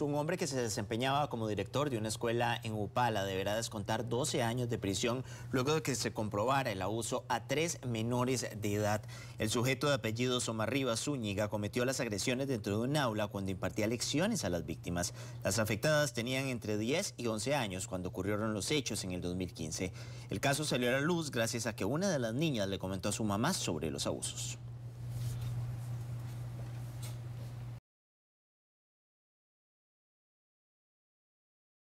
Un hombre que se desempeñaba como director de una escuela en Upala deberá descontar 12 años de prisión luego de que se comprobara el abuso a tres menores de edad. El sujeto de apellido Somarriba Zúñiga cometió las agresiones dentro de un aula cuando impartía lecciones a las víctimas. Las afectadas tenían entre 10 y 11 años cuando ocurrieron los hechos en el 2015. El caso salió a la luz gracias a que una de las niñas le comentó a su mamá sobre los abusos.